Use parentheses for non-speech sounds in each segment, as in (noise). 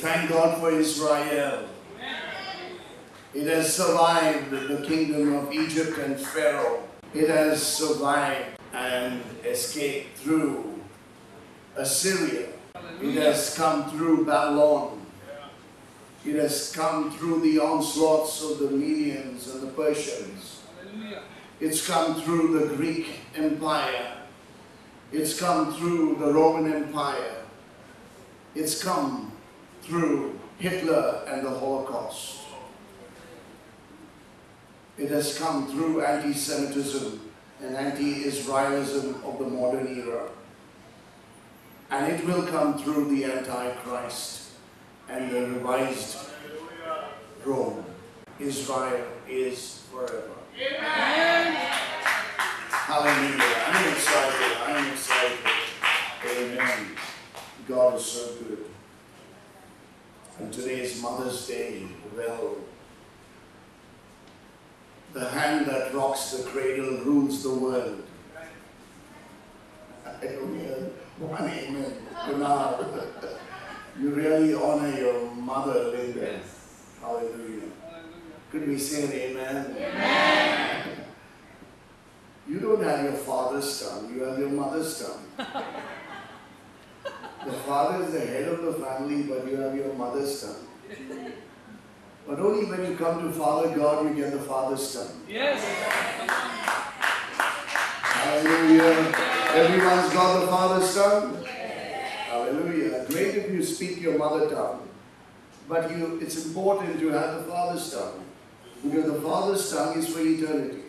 thank God for Israel. It has survived the kingdom of Egypt and Pharaoh. It has survived and escaped through Assyria. It has come through Babylon. It has come through the onslaughts of the Medians and the Persians. It's come through the Greek Empire. It's come through the Roman Empire. It's come through Hitler and the Holocaust. It has come through anti Semitism and anti Israelism of the modern era. And it will come through the Antichrist and the revised Rome. Israel is forever. Amen. Hallelujah. I'm excited. I'm excited. Amen. God is so good. And today is Mother's Day. Well, the hand that rocks the cradle rules the world. Hallelujah. One amen. Kunal. You really honor your mother, Linda. Hallelujah. Hallelujah. Could we say an amen? Amen. You don't have your father's tongue, you have your mother's tongue. (laughs) the father is the head of the family, but you have your mother's tongue. But only when you come to Father God, you get the Father's tongue. Yes. Hallelujah. Everyone's got the Father's tongue? Hallelujah. Great if you speak your mother tongue. But you, it's important to have the Father's tongue. Because the Father's tongue is for eternity.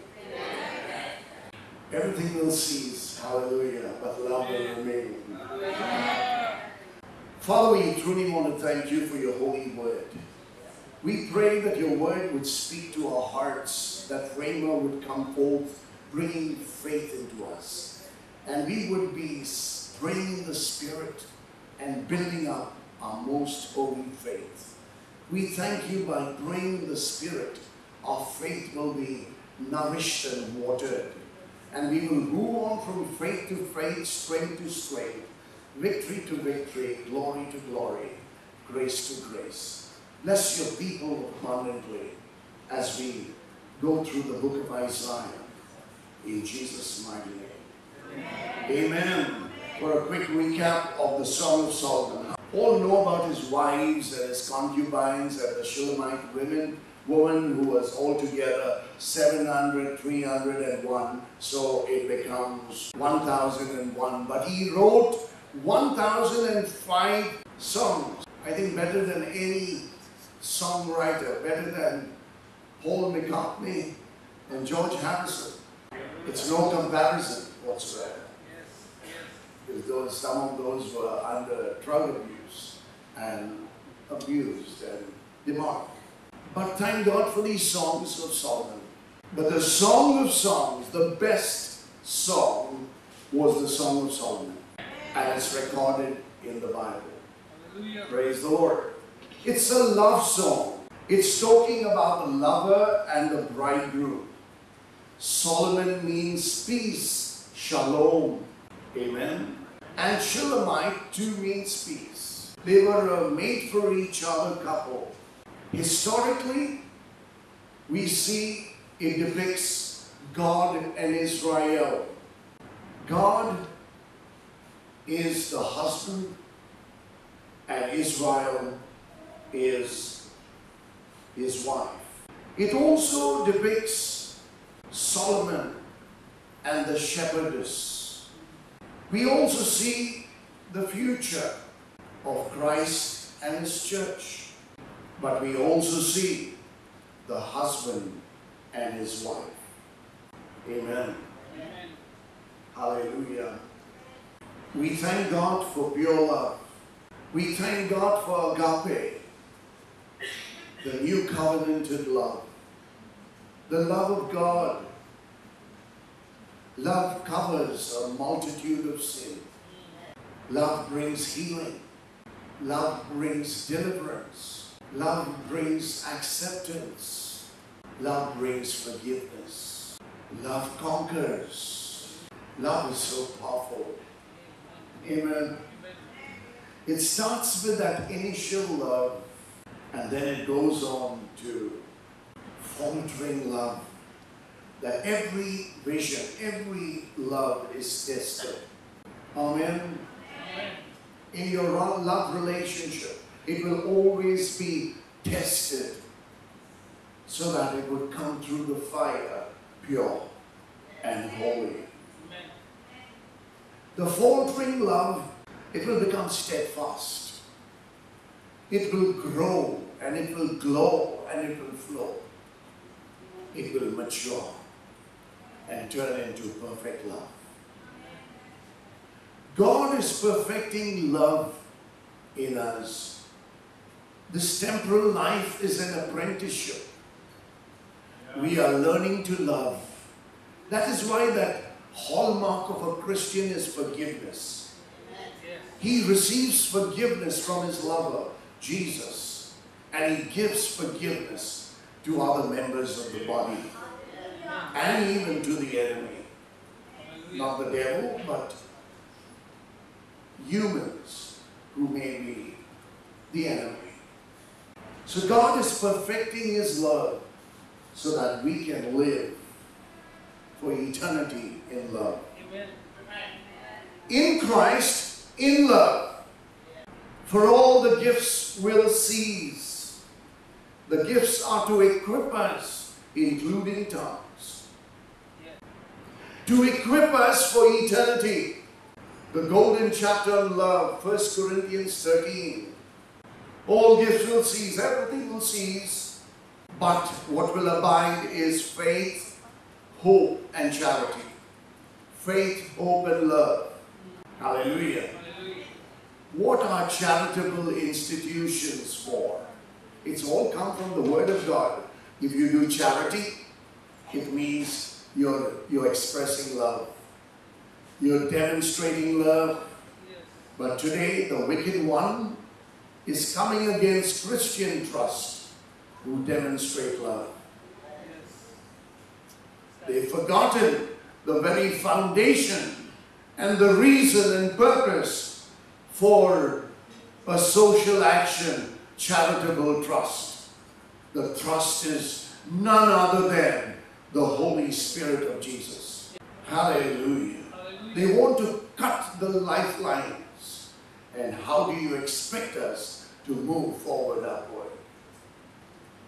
Everything will cease. Hallelujah. But love will remain. Father, we truly want to thank you for your holy word. We pray that your word would speak to our hearts, that Rhema would come forth, bringing faith into us. And we would be praying the Spirit and building up our most holy faith. We thank you by bringing the Spirit, our faith will be nourished and watered. And we will move on from faith to faith, strength to strength, victory to victory, glory to glory, grace to grace. Bless your people abundantly as we go through the book of Isaiah. In Jesus' mighty name. Amen. For a quick recap of the Song of Solomon. All know about his wives and his concubines and the Shulamite women, woman who was altogether 700, 301. So it becomes 1001. But he wrote 1005 songs. I think better than any songwriter, better than Paul McCartney and George Harrison. It's no comparison whatsoever. Because those, some of those were under drug abuse and abused and demonic. But thank God for these songs of Solomon. But the Song of Songs, the best song, was the Song of Solomon. It's recorded in the Bible. Hallelujah. Praise the Lord. It's a love song. It's talking about the lover and the bridegroom. Solomon means peace, shalom. Amen. And Shulamite too means peace. They were a made for each other couple. Historically, we see it depicts God and Israel. God is the husband and Israel is his wife. It also depicts Solomon and the shepherdess. We also see the future of Christ and his church. But we also see the husband and his wife. Amen. Amen. Hallelujah. We thank God for pure love. We thank God for agape, the new covenanted love, the love of God. Love covers a multitude of sin. Love brings healing. Love brings deliverance. Love brings acceptance. Love brings forgiveness. Love conquers. Love is so powerful. Amen. Amen. It starts with that initial love and then it goes on to faltering love. That every vision, every love is tested. Amen. In your love relationship, it will always be tested so that it would come through the fire pure and holy. The faltering love, it will become steadfast. It will grow and it will glow and it will flow. It will mature and turn into perfect love. God is perfecting love in us. This temporal life is an apprenticeship. We are learning to love. That is why that hallmark of a Christian is forgiveness. He receives forgiveness from his lover, Jesus, and he gives forgiveness to other members of the body and even to the enemy. Not the devil, but humans who may be the enemy. So God is perfecting his love so that we can live for eternity in love. Amen. In Christ, in love. For all the gifts will cease. The gifts are to equip us, including tongues. To equip us for eternity. The golden chapter of love, 1 Corinthians 13. All gifts will cease, everything will cease. But what will abide is faith, hope, and charity. Faith, hope, and love. Hallelujah. Hallelujah. What are charitable institutions for? It's all come from the Word of God. If you do charity, it means you're, you're expressing love. You're demonstrating love. But today, the wicked one is coming against Christian trust who demonstrate love. They've forgotten the very foundation and the reason and purpose for a social action, charitable trust. The trust is none other than the Holy Spirit of Jesus. Hallelujah. Hallelujah. They want to cut the lifelines. And how do you expect us to move forward upward?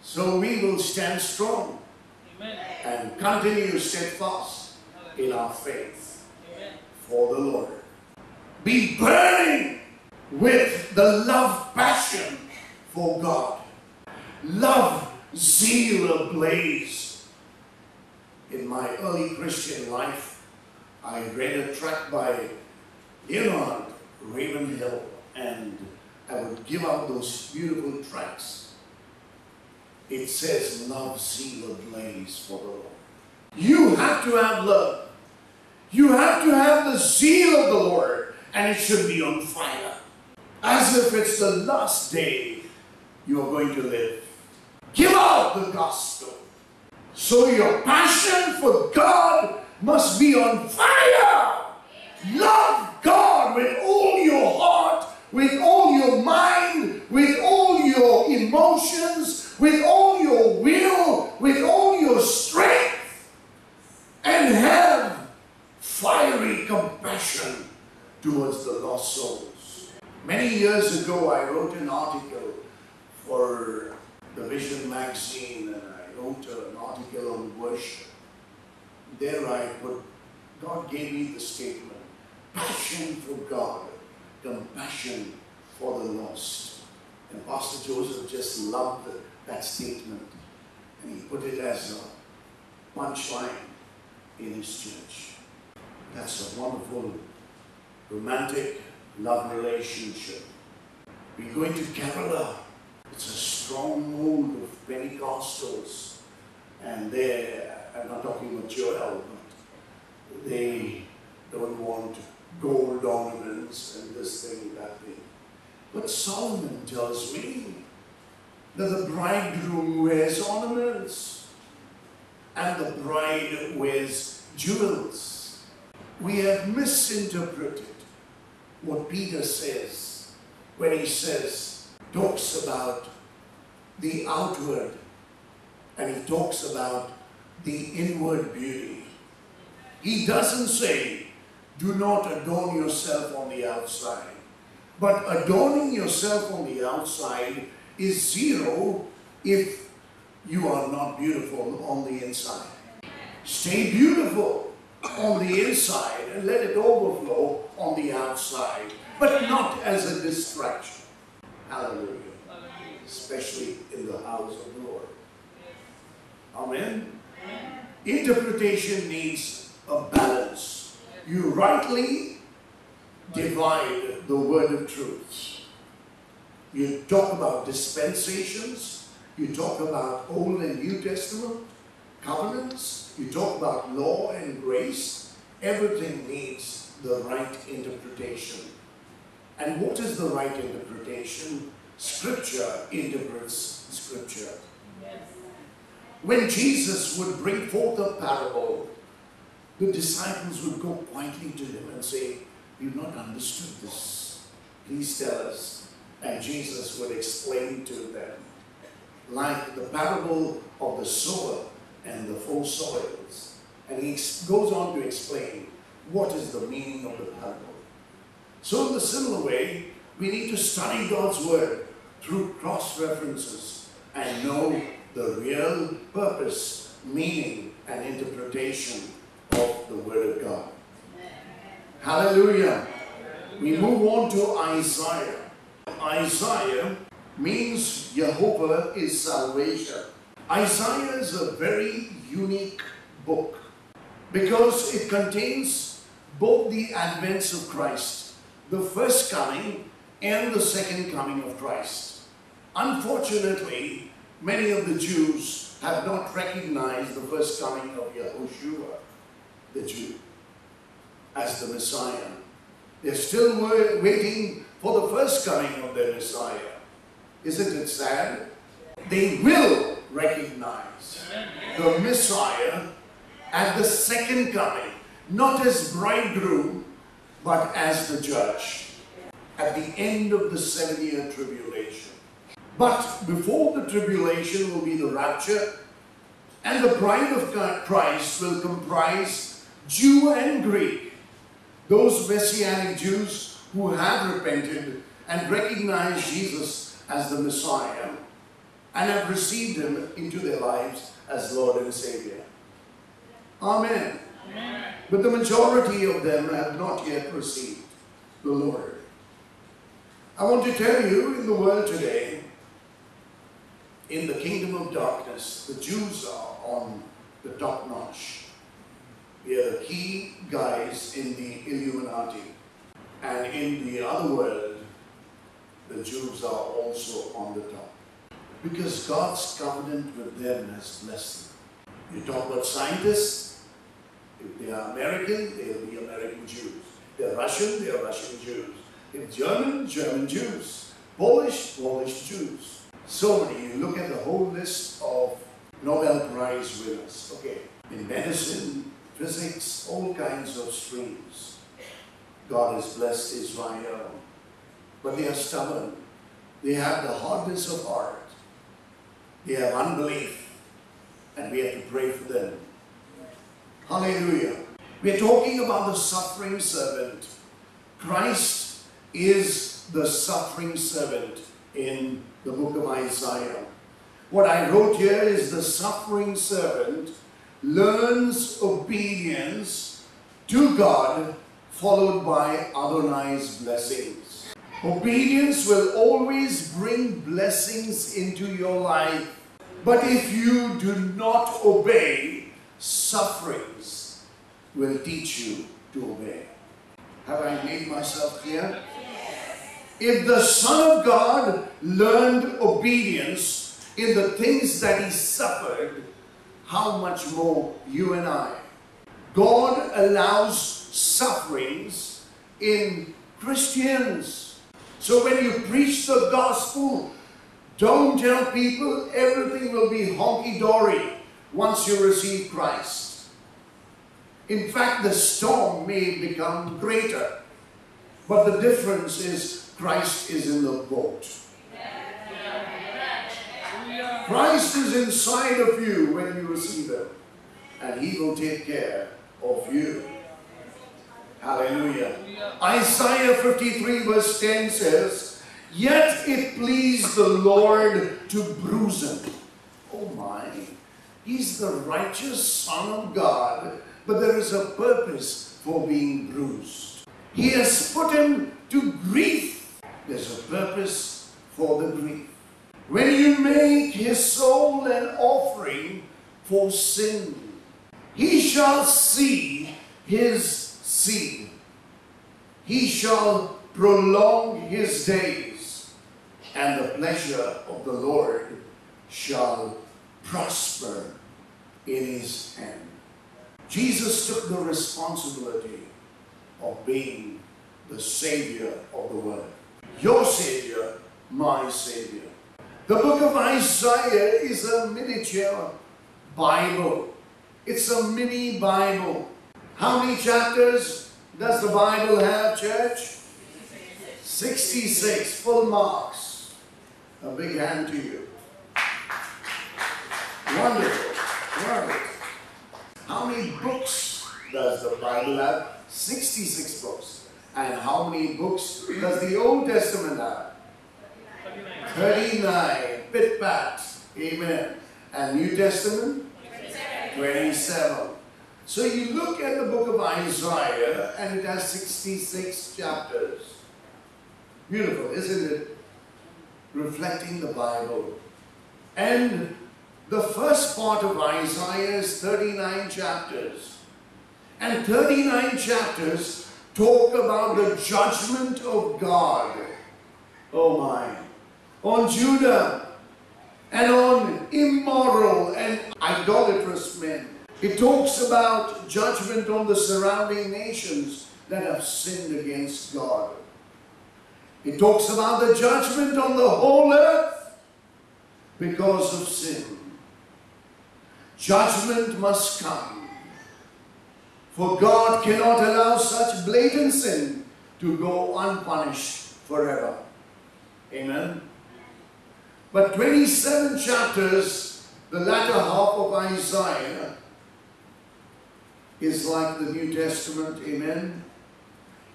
So we will stand strong and continue steadfast in our faith for the Lord. Be burning with the love passion for God. Love zeal ablaze. In my early Christian life, I read a tract by Leonard Ravenhill and I would give out those beautiful tracts it says love, zeal, ablaze for the Lord. You have to have love. You have to have the zeal of the Lord, and it should be on fire. As if it's the last day you are going to live. Give out the gospel. So your passion for God must be on fire. Love God with all your heart, with all your mind, with all your emotions, with all your will, with all your strength, and have fiery compassion towards the lost souls. Many years ago, I wrote an article for the Vision magazine, and I wrote an article on worship. There I put, God gave me the statement, passion for God, compassion for the lost. And Pastor Joseph just loved it that statement and he put it as a punchline in his church. That's a wonderful romantic love relationship. We're going to Kerala. It's a stronghold of Pentecostals. And they, I'm not talking about Joel, but they don't want gold ornaments and this thing, that thing. But Solomon tells me that the bridegroom wears ornaments and the bride wears jewels. We have misinterpreted what Peter says when he says, talks about the outward and he talks about the inward beauty. He doesn't say, do not adorn yourself on the outside. But adorning yourself on the outside is zero if you are not beautiful on the inside. Stay beautiful on the inside and let it overflow on the outside, but not as a distraction. Hallelujah. Especially in the house of the Lord. Amen. Interpretation needs a balance. You rightly divide the word of truth. You talk about dispensations, you talk about Old and New Testament, covenants, you talk about law and grace. Everything needs the right interpretation. And what is the right interpretation? Scripture interprets Scripture. When Jesus would bring forth a parable, the disciples would go quietly to him and say, We've not understood this. Please tell us. And Jesus would explain to them, like the parable of the sower and the four soils. And he goes on to explain what is the meaning of the parable. So, in the similar way, we need to study God's word through cross references and know the real purpose, meaning, and interpretation of the Word of God. Hallelujah. We move on to Isaiah. Isaiah means Jehovah is salvation. Isaiah is a very unique book because it contains both the advents of Christ, the first coming and the second coming of Christ. Unfortunately, many of the Jews have not recognized the first coming of Yahushua, the Jew, as the Messiah. They're still wa- waiting for the first coming of their Messiah. Isn't it sad? They will recognize the Messiah at the second coming, not as bridegroom, but as the judge at the end of the seven year tribulation. But before the tribulation will be the rapture, and the bride of Christ will comprise Jew and Greek, those Messianic Jews who have repented and recognized Jesus as the Messiah and have received Him into their lives as Lord and Savior. Amen. But the majority of them have not yet received the Lord. I want to tell you in the world today, in the kingdom of darkness, the Jews are on the top notch. We are the key guys in the Illuminati. And in the other world, the Jews are also on the top. Because God's covenant with them has blessed them. You talk about scientists, if they are American, they'll be American Jews. They're Russian, they're Russian Jews. If German, German Jews. Polish, Polish Jews. So many. You look at the whole list of Nobel Prize winners. Okay. In medicine, physics, all kinds of streams. God has blessed Israel. But they are stubborn. They have the hardness of heart. They have unbelief. And we have to pray for them. Hallelujah. We are talking about the suffering servant. Christ is the suffering servant in the book of Isaiah. What I wrote here is the suffering servant learns obedience to God, followed by Adonai's blessings. Obedience will always bring blessings into your life. But if you do not obey, sufferings will teach you to obey. Have I made myself clear? If the Son of God learned obedience in the things that he suffered, how much more you and I? God allows sufferings in Christians. So when you preach the gospel, don't tell people everything will be honky dory once you receive Christ. In fact, the storm may become greater. But the difference is Christ is in the boat. Christ is inside of you when you receive Him, and He will take care of you. Hallelujah. Isaiah 53, verse 10 says, Yet it pleased the Lord to bruise him. Oh my. He's the righteous Son of God, but there is a purpose for being bruised. He has put him to grief. There's a purpose for the grief. When you make his soul an offering for sin, he shall see his seed. He shall prolong his days, and the pleasure of the Lord shall prosper in his hand. Jesus took the responsibility of being the Savior of the world. Your Savior, my Savior. The book of Isaiah is a miniature Bible. It's a mini Bible. How many chapters does the Bible have, church? 66 full marks. A big hand to you. Wonderful. Wonderful. How many books does the Bible have? 66 books. And how many books does the Old Testament have? 39. Pit pat. Amen. And New Testament? 27. So you look at the book of Isaiah and it has 66 chapters. Beautiful, isn't it? Reflecting the Bible. And the first part of Isaiah is 39 chapters. And 39 chapters talk about the judgment of God. Oh my. On Judah and on immoral and idolatrous men. It talks about judgment on the surrounding nations that have sinned against God. It talks about the judgment on the whole earth because of sin. Judgment must come. For God cannot allow such blatant sin to go unpunished forever. Amen. But 27 chapters, the latter half of Isaiah, is like the New Testament. Amen.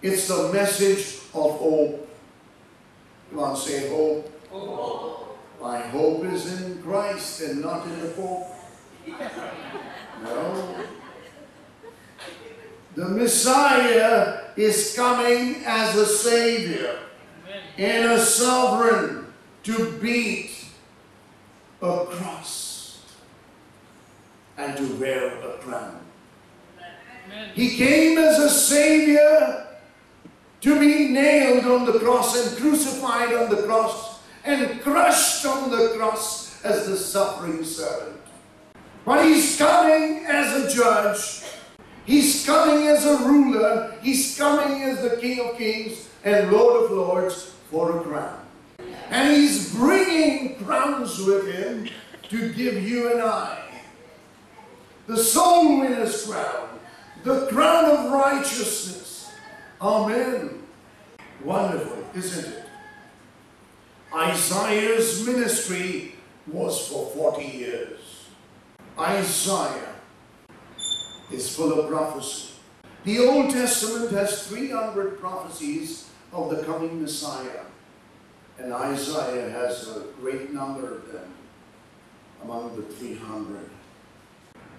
It's the message of hope. Come on, say hope. hope. My hope is in Christ and not in the Pope. No. The Messiah is coming as a Savior and a sovereign to beat a cross and to wear a crown. He came as a Savior to be nailed on the cross and crucified on the cross and crushed on the cross as the suffering servant. But He's coming as a judge. He's coming as a ruler. He's coming as the King of Kings and Lord of Lords for a crown. And He's bringing crowns with Him to give you and I. The soul winner's crown the crown of righteousness. Amen. Wonderful, isn't it? Isaiah's ministry was for 40 years. Isaiah is full of prophecy. The Old Testament has 300 prophecies of the coming Messiah, and Isaiah has a great number of them among the 300.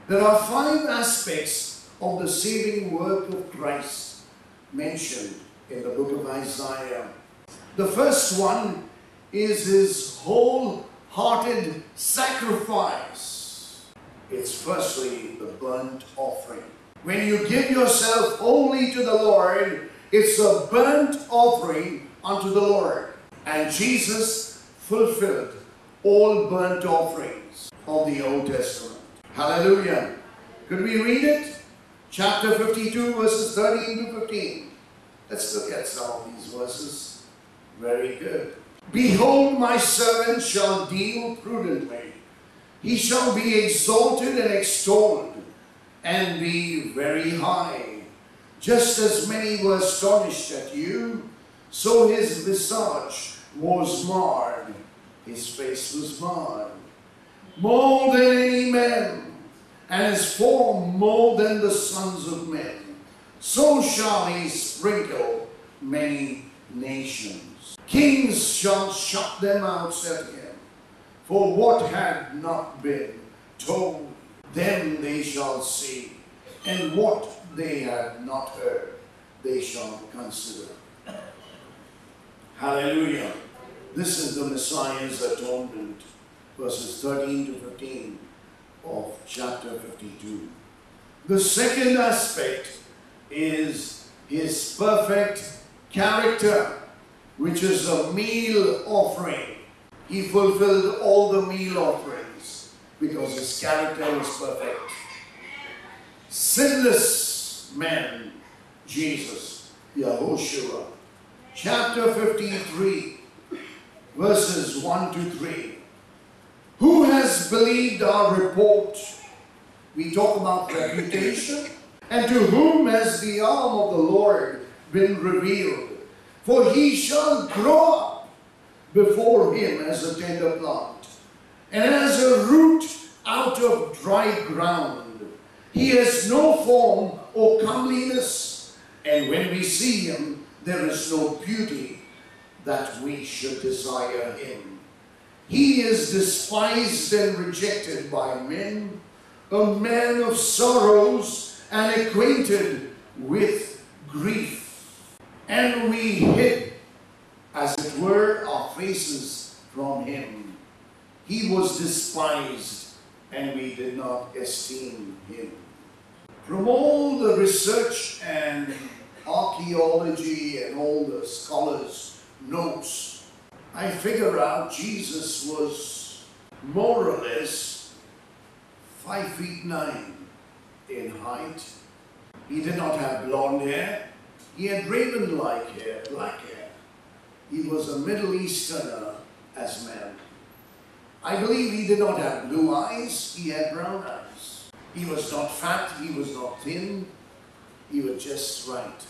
There are five aspects of the saving work of Christ mentioned in the book of Isaiah. The first one is his wholehearted sacrifice. It's firstly the burnt offering. When you give yourself wholly to the Lord, it's a burnt offering unto the Lord. And Jesus fulfilled all burnt offerings of the Old Testament. Hallelujah. Could we read it? Chapter 52, verses 13 to 15. Let's look at some of these verses. Very good. Behold, my servant shall deal prudently. He shall be exalted and extolled, and be very high. Just as many were astonished at you, So his visage was marred, his face was marred, more than any man, and his form more than the sons of men. So shall he sprinkle many nations. Kings shall shut them out at him, for what had not been told them they shall see, and what they had not heard they shall consider. Hallelujah. This is the Messiah's atonement, verses 13 to 15 of chapter 52. The second aspect is his perfect character, which is a meal offering. He fulfilled all the meal offerings because his character was perfect. Sinless man, Jesus, Yahushua. Chapter 53, verses 1 to 3. Who has believed our report? We talk about reputation. And to whom has the arm of the Lord been revealed? For he shall grow up before him as a tender plant, and as a root out of dry ground. He has no form or comeliness, and when we see him, there is no beauty that we should desire him. He is despised and rejected by men, a man of sorrows and acquainted with grief. And we hid, as it were, our faces from him. He was despised, and we did not esteem him. From all the research and archaeology and all the scholars' notes, I figure out Jesus was more or less five feet nine in height. He did not have blonde hair. He had raven-like hair, black hair. He was a Middle Easterner as man. I believe he did not have blue eyes. He had brown eyes. He was not fat. He was not thin. He was just right.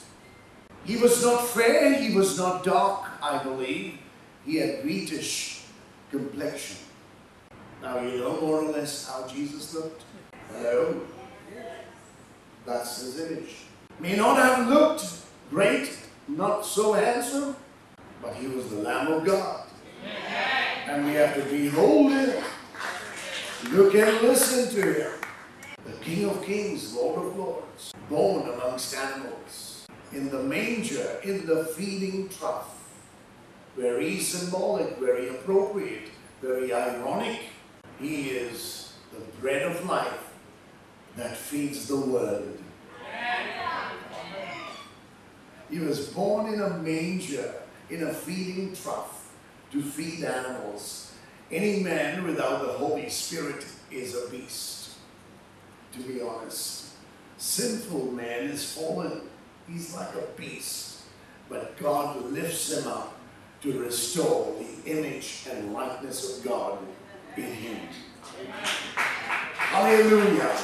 He was not fair. He was not dark, I believe. He had wheatish complexion. Now you know more or less how Jesus looked? Hello? That's his image. May not have looked great, not so handsome, but he was the Lamb of God. And we have to behold him, look and listen to him. The King of Kings, Lord of Lords, born amongst animals, in the manger, in the feeding trough. Very symbolic, very appropriate, very ironic. He is the bread of life that feeds the world. He was born in a manger, in a feeding trough, to feed animals. Any man without the Holy Spirit is a beast, to be honest. Sinful man is fallen. He's like a beast. But God lifts him up to restore the image and likeness of God in him. Hallelujah.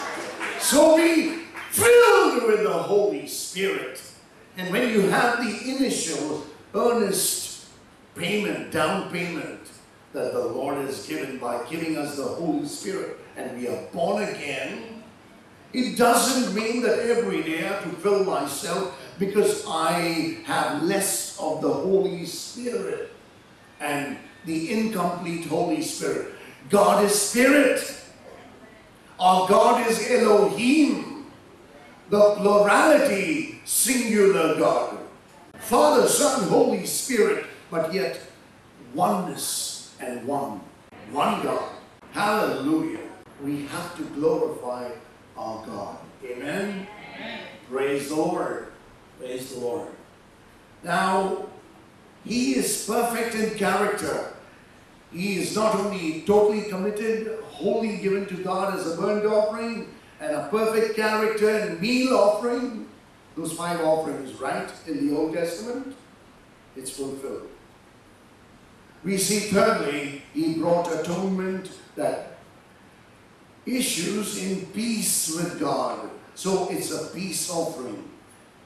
So be filled with the Holy Spirit. And when you have the initial earnest payment, down payment that the Lord has given by giving us the Holy Spirit, and we are born again, it doesn't mean that every day I have to fill myself because I have less of the Holy Spirit and the incomplete Holy Spirit. God is Spirit. Our God is Elohim, the plurality, singular God. Father, Son, Holy Spirit, but yet oneness and one. One God. Hallelujah. We have to glorify our God. Amen. Amen. Praise the Lord. Praise the Lord. Now, He is perfect in character. He is not only totally committed, wholly given to God as a burnt offering, and a perfect character and meal offering. Those five offerings, right, in the Old Testament, it's fulfilled. We see thirdly, he brought atonement that issues in peace with God. So it's a peace offering.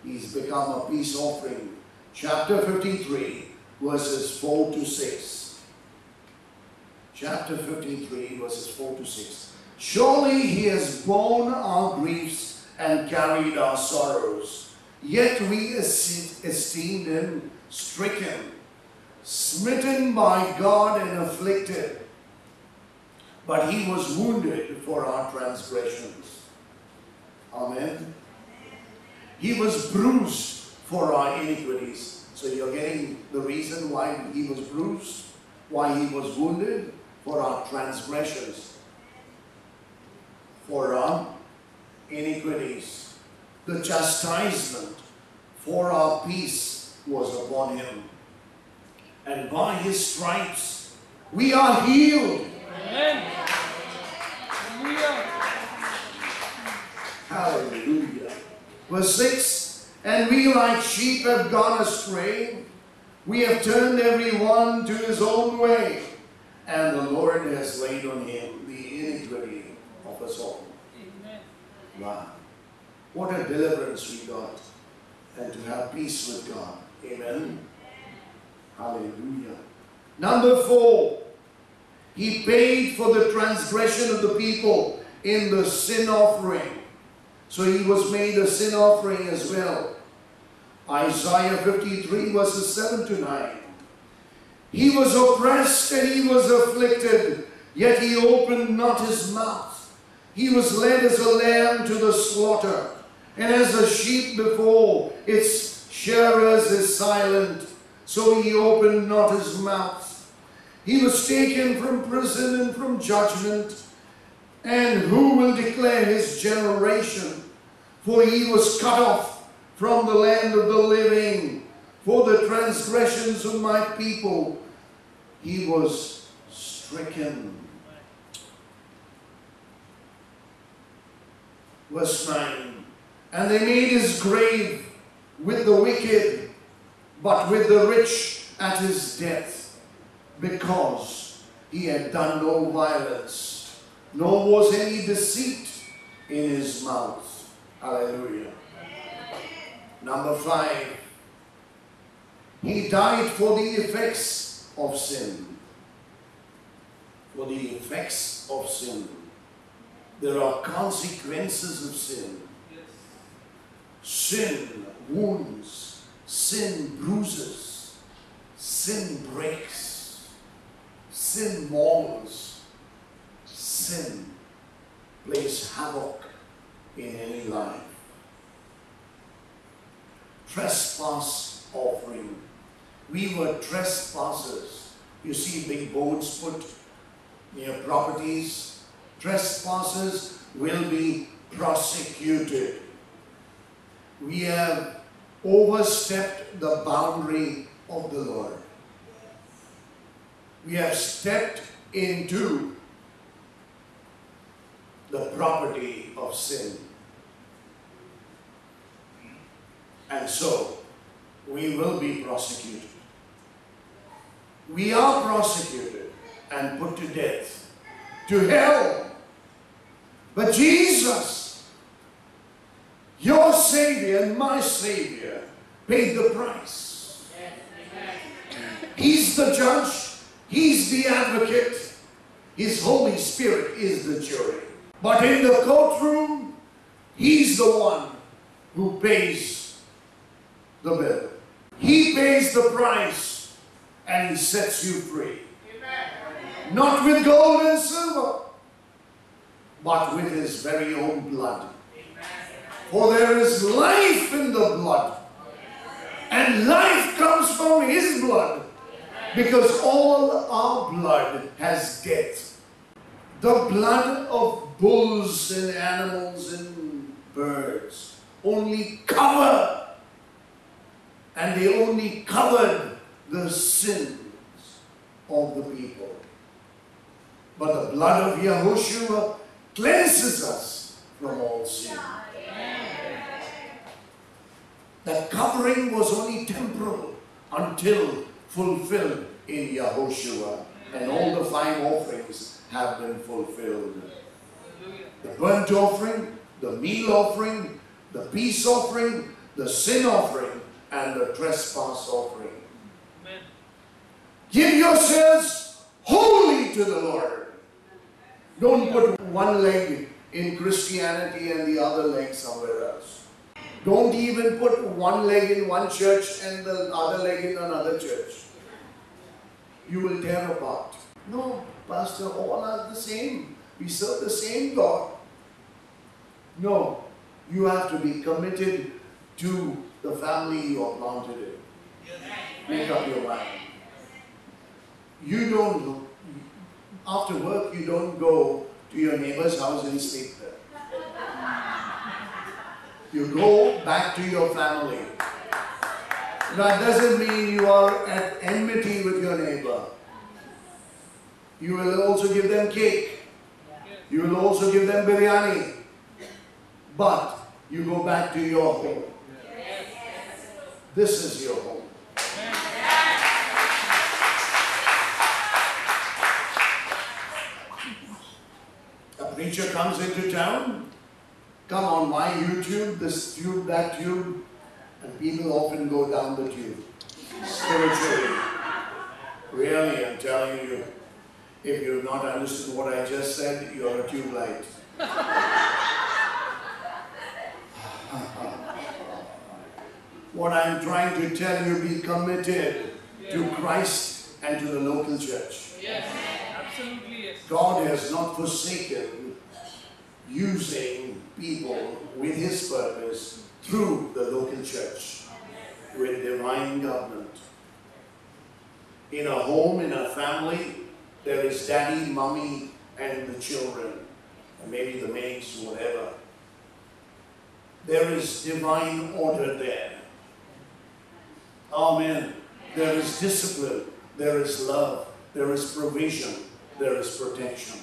He's become a peace offering chapter 53, verses 4 to 6. Chapter 53, verses 4 to 6. Surely he has borne our griefs and carried our sorrows. Yet we esteemed him stricken, smitten by God and afflicted. But he was wounded for our transgressions. Amen. He was bruised for our iniquities. So you're getting the reason why he was bruised, why he was wounded, for our transgressions, for our iniquities. The chastisement for our peace was upon him. And by his stripes we are healed. Amen. Hallelujah. Verse 6 And we like sheep have gone astray. We have turned every one to his own way. And the Lord has laid on him the iniquity of us all. Amen. Wow. What a deliverance we got. And to have peace with God. Amen. Hallelujah. Number four, he paid for the transgression of the people in the sin offering. So he was made a sin offering as well. Isaiah 53 verses 7 to 9. He was oppressed and he was afflicted, yet he opened not his mouth. He was led as a lamb to the slaughter, and as a sheep before its shearers is silent, so he opened not his mouth. He was taken from prison and from judgment, and who will declare his generation? For he was cut off from the land of the living. For the transgressions of my people he was stricken. Verse 9 And they made his grave with the wicked, but with the rich at his death, because he had done no violence, nor was any deceit in his mouth. Hallelujah. Number five, he died for the effects of sin. For the effects of sin. There are consequences of sin. Sin wounds, sin bruises, sin breaks, sin mauls, sin plays havoc in any life. Trespass offering. We were trespassers. You see big boards put near properties. Trespassers will be prosecuted. We have overstepped the boundary of the Lord. We have stepped into the property of sin. And so, we will be prosecuted. We are prosecuted and put to death, to hell. But Jesus, your Savior and my Savior, paid the price. He's the judge, He's the advocate, His Holy Spirit is the jury. But in the courtroom, He's the one who pays the bill. He pays the price and he sets you free. Amen. Not with gold and silver, but with his very own blood. Amen. For there is life in the blood. And life comes from his blood. Because all our blood has death. The blood of bulls and animals and birds only cover and they only covered the sins of the people. But the blood of Yahushua cleanses us from all sin. That covering was only temporal until fulfilled in Yahushua. And all the five offerings have been fulfilled. The burnt offering, the meal offering, the peace offering, the sin offering, and the trespass offering. Amen. Give yourselves wholly to the Lord. Don't put one leg in Christianity and the other leg somewhere else. Don't even put one leg in one church and the other leg in another church. You will tear apart. No, Pastor, all are the same. We serve the same God. No, you have to be committed to the family you are planted in. Make up your mind. You don't, after work, you don't go to your neighbor's house and sleep there. You go back to your family. That doesn't mean you are at enmity with your neighbor. You will also give them cake. You will also give them biryani. But you go back to your home. This is your home. A preacher comes into town, come on my YouTube, this tube, that tube, and people often go down the tube. Spiritually. Really, I'm telling you, if you've not understood what I just said, you're a tube light. what I'm trying to tell you, be committed to Christ and to the local church. Yes. Absolutely yes. God has not forsaken using people with His purpose through the local church with divine government. In a home, in a family, there is daddy, mommy, and the children, and maybe the maids, whatever. There is divine order there. Amen. There is discipline, there is love, there is provision, there is protection.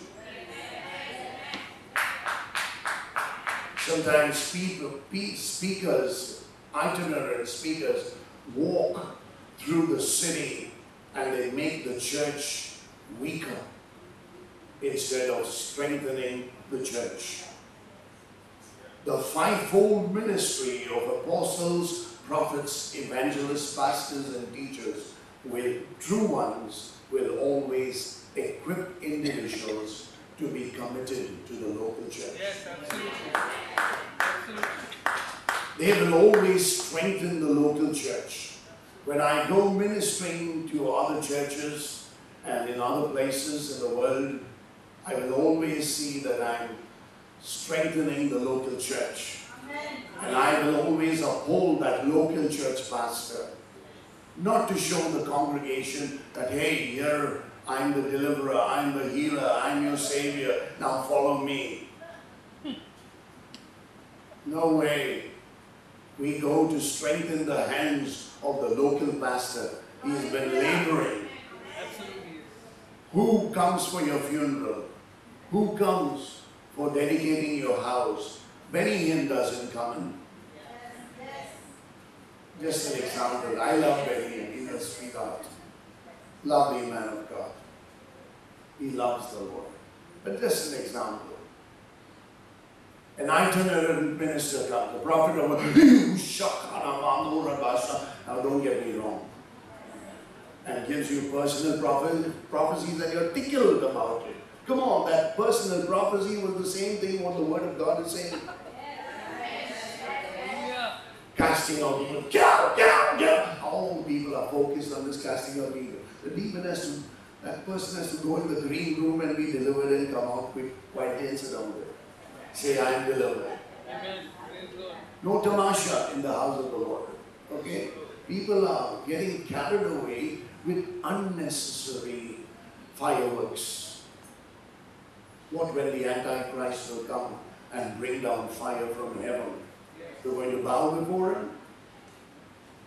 Sometimes speakers, itinerant speakers, walk through the city and they make the church weaker instead of strengthening the church. The fivefold ministry of apostles, prophets, evangelists, pastors, and teachers will, true ones, will always equip individuals to be committed to the local church. Yes, absolutely. Absolutely. They will always strengthen the local church. When I go ministering to other churches and in other places in the world, I will always see that I'm strengthening the local church. And I will always uphold that local church pastor. Not to show the congregation that, hey, here I'm the deliverer, I'm the healer, I'm your savior, now follow me. No way. We go to strengthen the hands of the local pastor. He's been laboring. Who comes for your funeral? Who comes for dedicating your house? Benny Hinn doesn't come in. Just an example. I love Benny Hinn. He's a sweetheart. Lovely man of God. He loves the Lord. But just an example. An itinerant minister comes, the prophet of Now don't get me wrong. And gives you personal prophe- prophecies and you're tickled about it. Come on, that personal prophecy was the same thing what the word of God is saying. Casting out demons. Get out, get out, get out. All people are focused on this casting out demons. The demon has to, that person has to go in the green room and be delivered and come out quietly and sit down there. Say, I am delivered. Amen. No tamasha in the house of the Lord. Okay? People are getting carried away with unnecessary fireworks. What when the Antichrist will come and bring down fire from heaven? They're going to bow before him?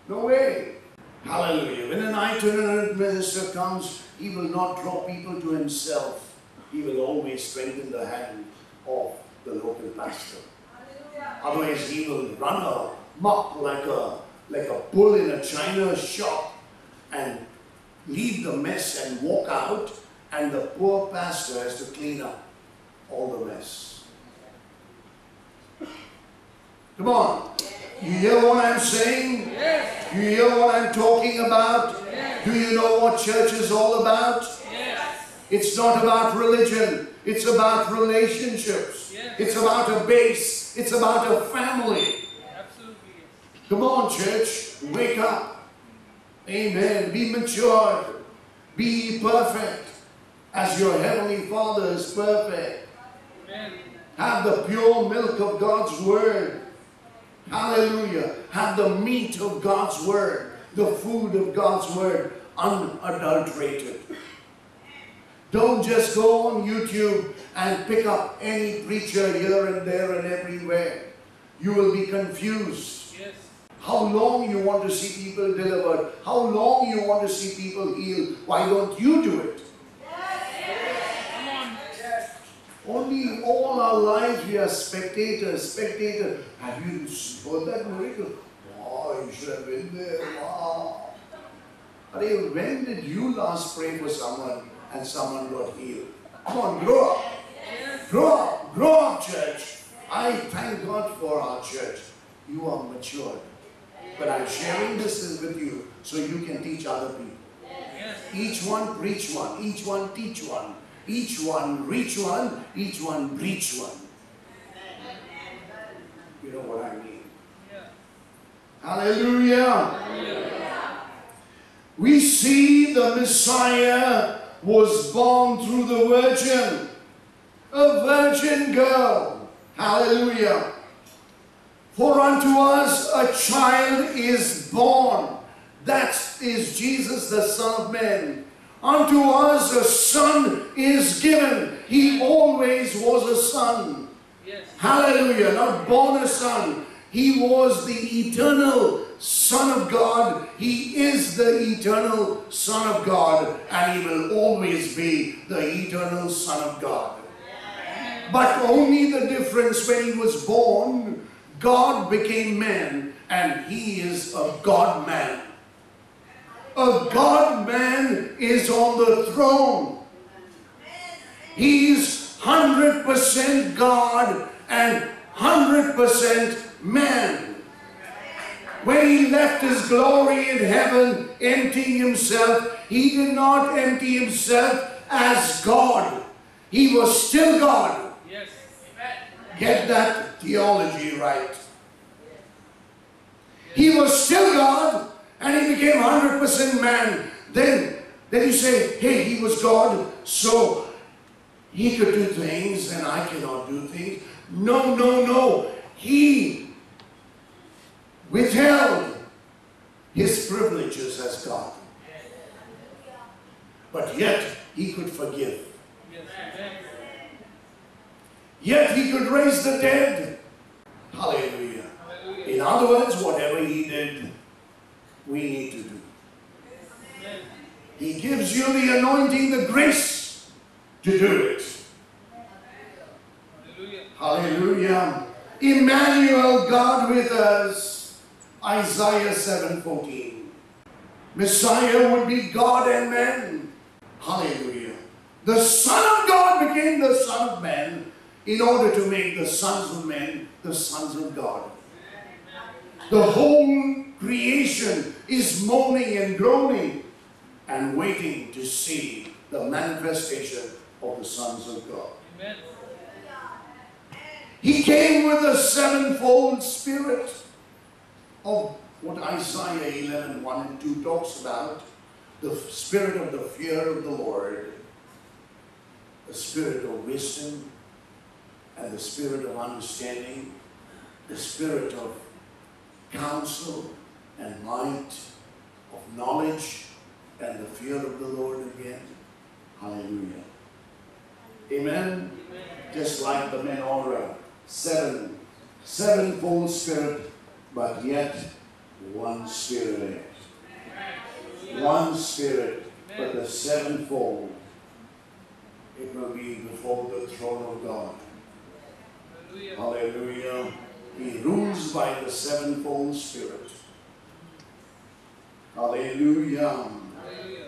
No way. Hallelujah. When an itinerant minister comes, he will not draw people to himself. He will always strengthen the hand of the local pastor. Otherwise, he will run amok like a like a bull in a china shop and leave the mess and walk out, and the poor pastor has to clean up all the mess. Come on. You hear what I'm saying? Yes. You hear what I'm talking about? Yes. Do you know what church is all about? Yes. It's not about religion. It's about relationships. Yes. It's about a base. It's about a family. Absolutely. Come on, church. Wake up. Amen. Be mature. Be perfect as your heavenly Father is perfect. Amen. Have the pure milk of God's word. Hallelujah. Have the meat of God's word, the food of God's word, unadulterated. Don't just go on YouTube and pick up any preacher here and there and everywhere. You will be confused. Yes. How long you want to see people delivered? How long you want to see people healed? Why don't you do it? Only all our lives we are spectators, spectators. Have you heard that miracle? Oh, you should have been there. Wow. But when did you last pray for someone and someone got healed? Come on, grow up. Grow up. Grow up, church. I thank God for our church. You are matured. But I'm sharing this with you so you can teach other people. Each one reach one, each one teach one, each one reach one, each one reach one. You know what I mean? Hallelujah. Hallelujah. We see the Messiah was born through the Virgin, a virgin girl. Hallelujah. For unto us a child is born. That is Jesus, the Son of Man. Unto us a son is given. He always was a son. Yes. Hallelujah. Not born a son. He was the eternal Son of God. He is the eternal Son of God. And he will always be the eternal Son of God. But only the difference when he was born, God became man. And he is a God man. A God man is on the throne. He's 100% God and 100% man. When he left his glory in heaven, emptying himself, he did not empty himself as God. He was still God. Get that theology right. He was still God and he became 100% man. Then, then you say, hey, he was God, so he could do things and I cannot do things. No, no, no. He withheld his privileges as God. But yet he could forgive. Yet he could raise the dead. Hallelujah. Hallelujah. In other words, whatever he did, we need to do. Amen. He gives you the anointing, the grace to do it. Hallelujah. Hallelujah. Emmanuel, God with us. Isaiah 7:14. Messiah would be God and man. Hallelujah. The Son of God became the Son of Man in order to make the sons of men the sons of God. The whole creation is moaning and groaning and waiting to see the manifestation of the sons of God. He came with a sevenfold spirit of what Isaiah 11 1 and 2 talks about the spirit of the fear of the Lord, the spirit of wisdom, and the spirit of understanding, the spirit of counsel and might, of knowledge, and the fear of the Lord again. Hallelujah. Amen. Amen. Just like the menorah, seven, sevenfold spirit, but yet one spirit. One spirit, but the sevenfold. It will be before the throne of God. Hallelujah. Hallelujah. He rules by the sevenfold spirit. Hallelujah. Hallelujah.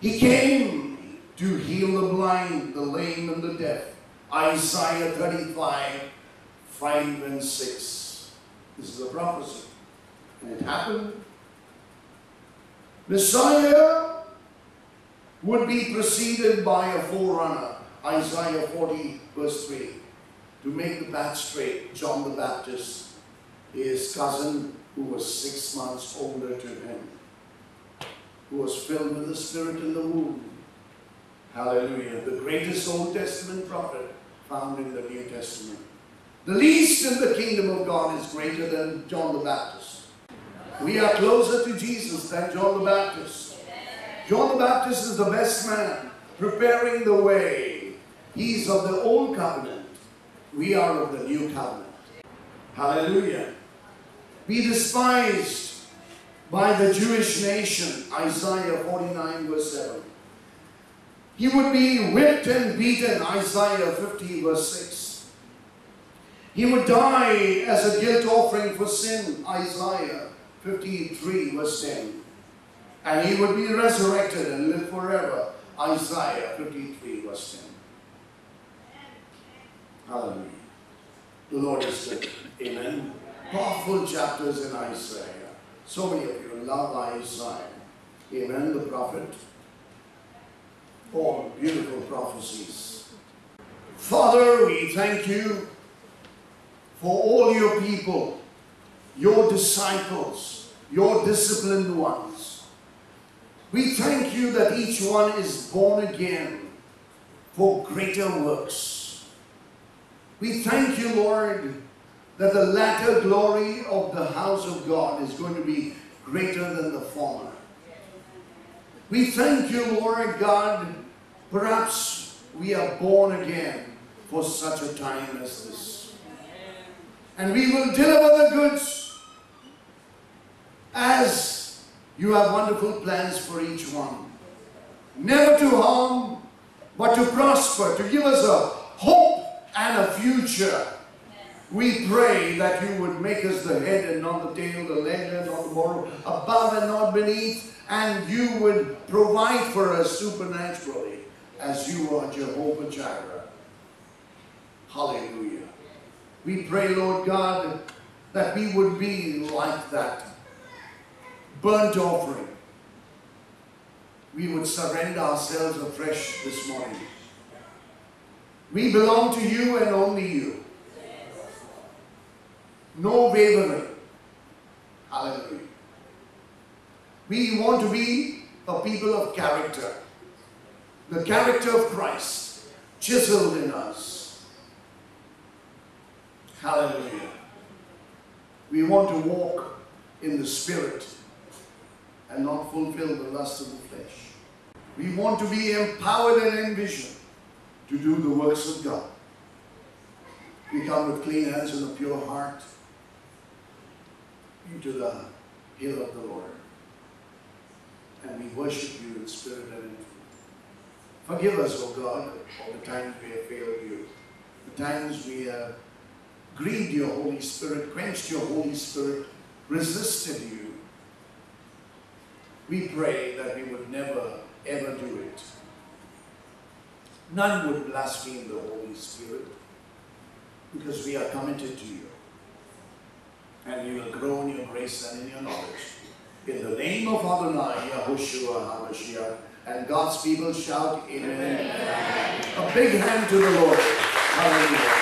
He came to heal the blind, the lame, and the deaf. Isaiah 35, 5 and 6. This is a prophecy. And it happened. Messiah would be preceded by a forerunner, Isaiah 40, verse 3, to make the path straight. John the Baptist, his cousin, who was six months older to him, who was filled with the Spirit in the womb. Hallelujah. The greatest Old Testament prophet found in the New Testament. The least in the kingdom of God is greater than John the Baptist. We are closer to Jesus than John the Baptist. John the Baptist is the best man, preparing the way. He's of the old covenant. We are of the new covenant. Hallelujah. Be despised by the Jewish nation. Isaiah 49, verse 7. He would be whipped and beaten. Isaiah 50, verse 6. He would die as a guilt offering for sin. Isaiah 53, verse 10. And he would be resurrected and live forever. Isaiah 53, verse 10. Hallelujah. The Lord is good. Amen. Powerful chapters in Isaiah. So many of you love Isaiah. Amen. The prophet. All beautiful prophecies. Father, we thank you for all your people, your disciples, your disciplined ones. We thank you that each one is born again for greater works. We thank you, Lord, that the latter glory of the house of God is going to be greater than the former. We thank you, Lord God, perhaps we are born again for such a time as this. And we will deliver the goods as you have wonderful plans for each one. Never to harm, but to prosper, to give us a hope and a future. We pray that you would make us the head and not the tail, the leg and not the bottom, above and not beneath, and you would provide for us supernaturally as you are Jehovah Jireh. Hallelujah. We pray, Lord God, that we would be like that burnt offering. We would surrender ourselves afresh this morning. We belong to you and only you. No wavering. Hallelujah. We want to be a people of character. The character of Christ chiseled in us. Hallelujah. We want to walk in the Spirit and not fulfill the lust of the flesh. We want to be empowered and envisioned to do the works of God. We come with clean hands and a pure heart into the hill of the Lord. And we worship you in spirit and in truth. Forgive us, O God, all the times we have failed you, the times we have grieved your Holy Spirit, quenched your Holy Spirit, resisted you. We pray that we would never, ever do it. None would blaspheme the Holy Spirit because we are committed to you. And we will grow in your grace and in your knowledge. In the name of Adonai, Yahushua HaMashiach, and God's people shout, Amen. A big hand to the Lord. Hallelujah.